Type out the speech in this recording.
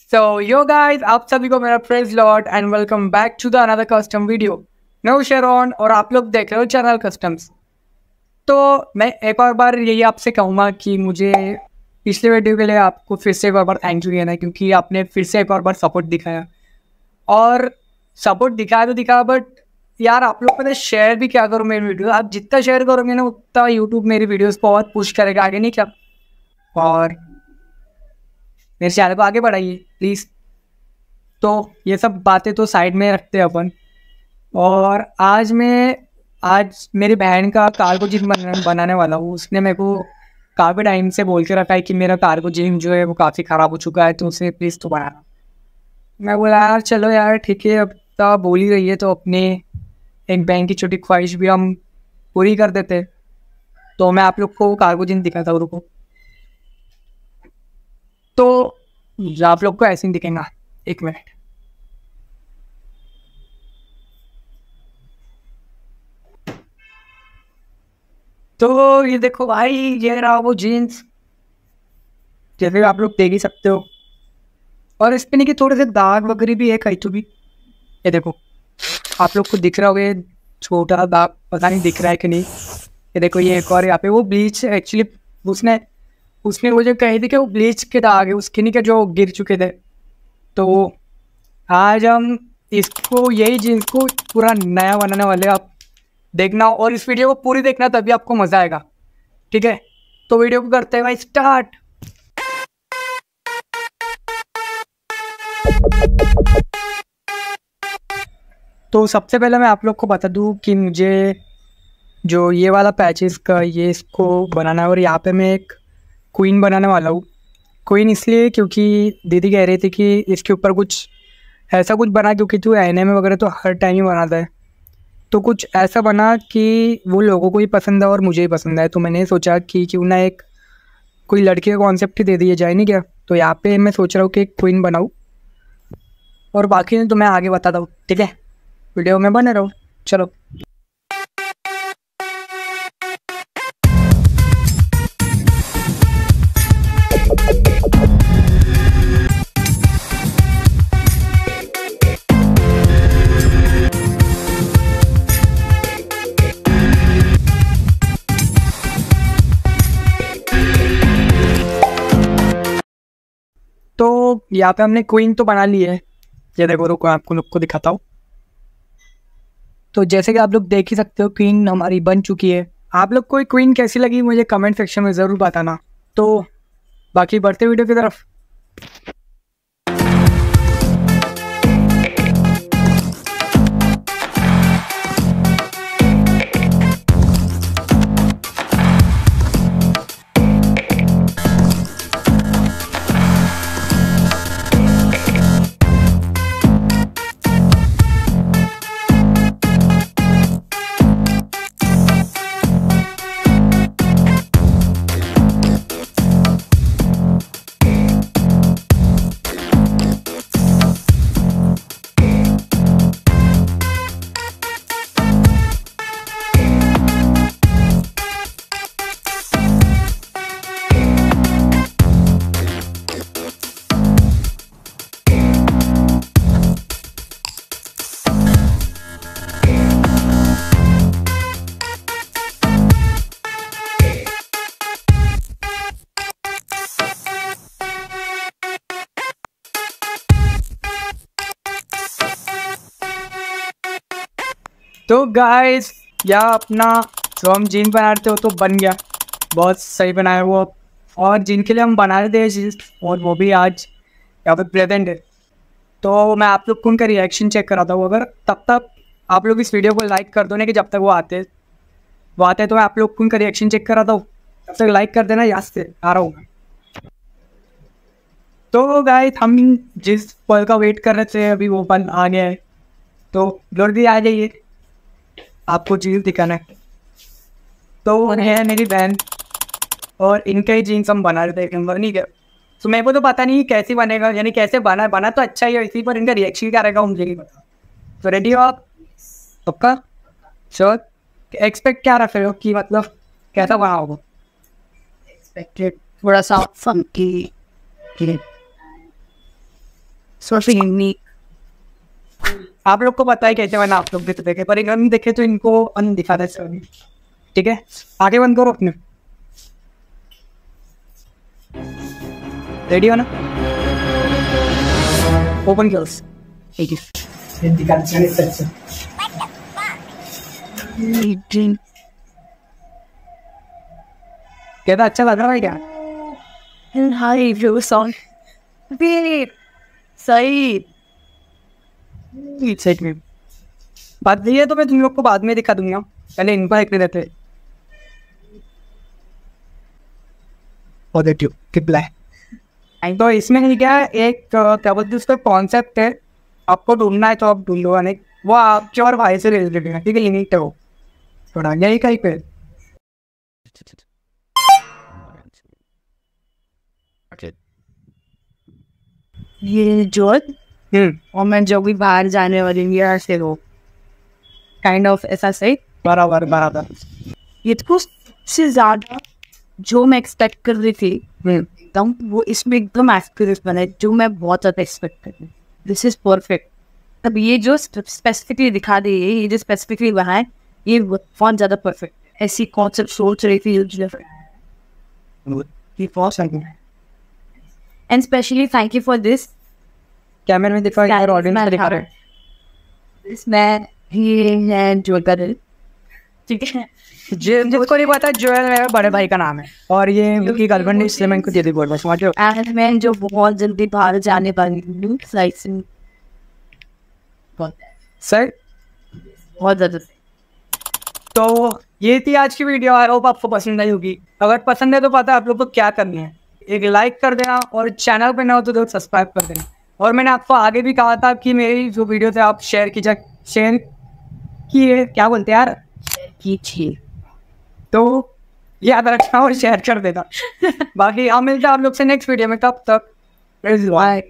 So, yo guys, आप सभी को मेरा praise Lord and welcome back to the another custom video no Sharon और आप लोग देख रहे हो चैनल कस्टम्स तो मैं एक और बार यही आपसे कहूँगा कि मुझे पिछले वीडियो के लिए आपको फिर से एक और बार थैंक यू कहना है क्योंकि आपने फिर से एक और बार सपोर्ट दिखाया. और सपोर्ट दिखाया तो दिखाया बट यार आप लोग पता शेयर भी क्या करो मेरी वीडियो आप जितना शेयर करोगे ना उतना यूट्यूब मेरी वीडियोस बहुत पुश करेगा आगे नहीं क्या? और मेरे चैनल को आगे बढ़ाइए प्लीज़ तो ये सब बातें तो साइड में रखते हैं अपन। और आज मैं आज मेरी बहन का कार्गो जिम बना, बनाने वाला हूँ। उसने मेरे को काफ़ी टाइम से बोल के रखा है कि मेरा कार्गो जिम जो है वो काफ़ी ख़राब हो चुका है तो उसे प्लीज़ तो बनाना मैं बोला यार चलो यार ठीक है अब तो बोल ही रही है तो अपने एक बहन की छोटी ख्वाहिश भी हम पूरी कर देते तो मैं आप लोग को कार्गो जिम दिखाता हूँ रुको। तो आप लोग को ऐसे ही दिखेगा। एक मिनट। तो ये देखो भाई, ये रहा वो जीन्स जैसे आप लोग देख ही सकते हो। और इस पे नहीं कि थोड़े से दाग वगैरह भी है, कहीं तो भी। ये देखो, आप लोग को दिख रहा होगा छोटा दाग, पता नहीं दिख रहा है कि नहीं। ये देखो, ये एक और यहाँ पे वो ब्लीच एक्चुअली उसने उसने मुझे कही थी कि वो ब्लीच के दाग है, उसके नहीं के जो गिर चुके थे। तो आज हम इसको, यही जीन्स को पूरा नया बनाने वाले आप देखना और इस वीडियो को पूरी देखना, तभी आपको मज़ा आएगा। ठीक है? तो वीडियो को करते हैं भाई स्टार्ट तो सबसे पहले मैं आप लोग को बता दूँ कि मुझे जो ये वाला पैचेस का, ये इसको बनाना है, और यहाँ पे मैं एक क्वीन बनाने वाला हूँ। क्वीन इसलिए क्योंकि दीदी कह रही थी कि इसके ऊपर कुछ ऐसा कुछ बना क्योंकि तू एन में वगैरह तो हर टाइम ही बनाता है। तो कुछ ऐसा बना कि वो लोगों को ही पसंद है और मुझे ही पसंद है। तो मैंने सोचा कि क्यों ना एक कोई लड़के का कॉन्सेप्ट ही दे दिया जाए, नहीं क्या? तो यहाँ पे मैं सोच रहा हूँ कि एक क्वीन बनाऊँ। और बाकी तो मैं आगे बताता हूँ, ठीक है? वीडियो में बने रहो। चलो। यहाँ पे हमने क्वीन तो बना ली है। ये देखो, रुको आपको लोग को दिखाता हूँ। तो जैसे कि आप लोग देख ही सकते हो क्वीन हमारी बन चुकी है। आप लोग को क्वीन कैसी लगी, मुझे कमेंट सेक्शन में ज़रूर बताना। तो बाकी बढ़ते वीडियो की तरफ़। तो गाइस या अपना जो हम जीन बना रहे वो तो बन गया। बहुत सही बनाया वो। और जिनके लिए हम बना रहे थे और वो भी आज यहाँ पे प्रेजेंट है। तो मैं आप लोग को उनका रिएक्शन चेक कराता हूँ अगर, तब तक आप लोग इस वीडियो को लाइक कर दो ना कि जब तक वो आते वो आते तो मैं आप लोग को उनका रिएक्शन चेक कराता हूँ तब तक लाइक कर देना, याद से आ रहा हूँ। तो गाइस हम जिस पल का वेट कर रहे थे, अभी वो पल आ गया है। तो जल्दी आ जाइए आपको चीज़ दिखाना है। तो वो है मेरी बहन। और इनका ही जीन्स हम बना रहे थे नहीं क्या तो मेरे को तो पता नहीं कैसे बनेगा यानी कैसे बना बना तो अच्छा ही है। इसी पर इनका रिएक्शन क्या रहेगा मुझे नहीं पता। तो रेडी हो आप? पक्का श्योर एक्सपेक्ट क्या रख रहे हो कि मतलब कैसा बना होगा? एक्सपेक्टेड थोड़ा सा फंकी so unique. आप लोग को पता है कैसे मैंने आप लोग भी तो देखे, पर इन्होंने देखे तो इनको अन दिखा था सर ठीक है? आगे बंद करो अपने। रेडी हो ना? ओपन गर्ल्स ठीक है कहता अच्छा लग रहा है क्या? And how you सेट में बात ये है तो मैं तुम लोग को बाद में दिखा दूँगा। पहले इनको एक देते पॉजिटिव है तो इसमें है क्या? एक क्या बोलते उसका? कॉन्सेप्ट है। आपको ढूंढना है तो आप ढूंढ लो नहीं वो आपके और भाई से रिलेटेड है ठीक है? लिमिट है वो। थोड़ा यही कहीं पे। ये जोत? हम्म और मैं जो भी बाहर जाने वाली हूँ यहाँ से वो। काइंड ऑफ़ ऐसा सही? बराबर बराबर। ये तो सबसे ज़्यादा जो मैं एक्सपेक्ट कर रही थी हम्म। एकदम वो इसमें एकदम एक्सपीरियंस बना है जो मैं बहुत ज़्यादा एक्सपेक्ट कर रही दिस इज़ परफेक्ट अब ये जो स्पेसिफिकली दिखा दी है ये जो स्पेसिफिकली बना है ये बहुत ज़्यादा परफेक्ट ऐसी कॉन्सेप्ट सोच रही थी and specially thank you for this कैमरे में दिखा यार ऑडियंस को दिखा। रहे दिस मैन ही है जो कर ठीक है। जिसको नहीं पता जोएल मेरे बड़े भाई का नाम है। और ये उनकी गर्लफ्रेंड है इसलिए मैं इनको दे दी बोल बस समझ लो एंड मैं जो बहुत जल्दी बाहर जाने वाली हूँ बहुत सर बहुत ज़्यादा। तो ये थी आज की वीडियो आई होप आपको पसंद आई होगी। अगर पसंद है तो पता है आप लोग को क्या करना है। एक लाइक कर देना और चैनल पे ना हो तो ज़रूर सब्सक्राइब कर देना। और मैंने आपको आगे भी कहा था कि मेरी जो वीडियो थे आप शेयर कीजिए। शेयर किए? क्या बोलते हैं यार? कीजिए। तो याद रखना और शेयर कर देना। बाकी हम मिलते हैं आप लोग से नेक्स्ट वीडियो में तब तक बाय